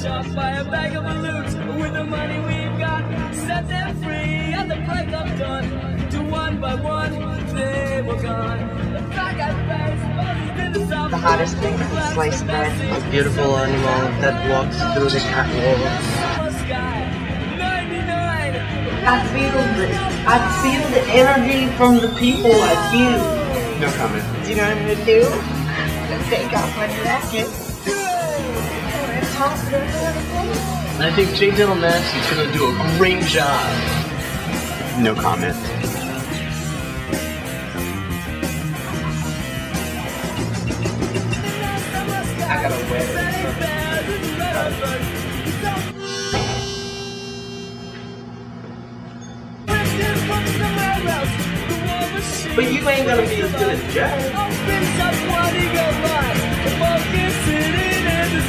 shop, buy a bag of balloons. With the money we've got, set them free at the break of dawn. To one by one, they were gone. The flag I faced, the hottest thing is sliced bread. A beautiful animal that walks through the catwalk. I feel the I feel the energy from the people I feel. No comment. Do you know what I'm gonna do? I'm gonna take off my jacket. And toss it over the plate. I think J. Dylan Nash's gonna do a great job. No comment. I got a wedding. But you ain't gonna be as good as Jack.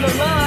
the line.